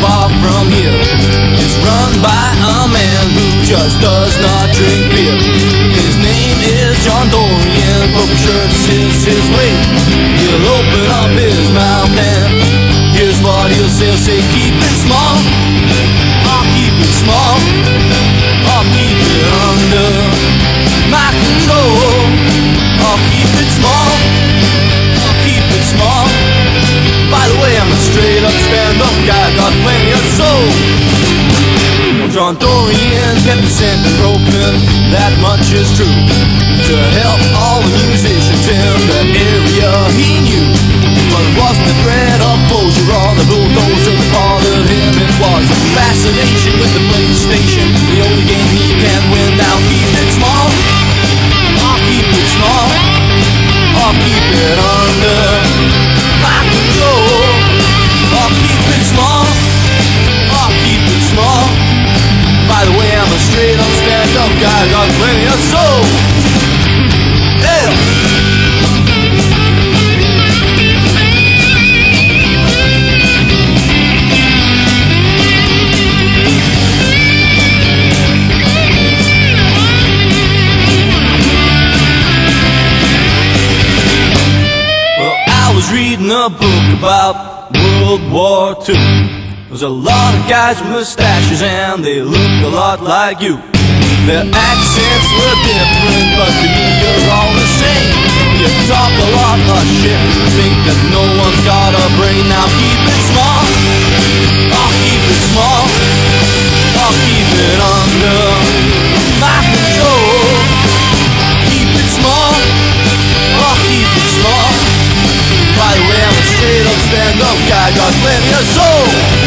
far from here. It's run by a man who just does not drink beer. His name is John Dorian, purple shirts is his way. John Dorian kept the center open, that much is true. To help all the musicians in the area he knew. But it wasn't the reading a book about World War II. There's a lot of guys with mustaches and they look a lot like you. Their accents were different, but to me you're all the same. You talk a lot of shit, think that no one's got a brain. Now keep it small, I'll keep it small, I'll keep it under my control. Keep it small, I'll keep it small. By the way I'm a straight up stand up guy, got plenty of soul.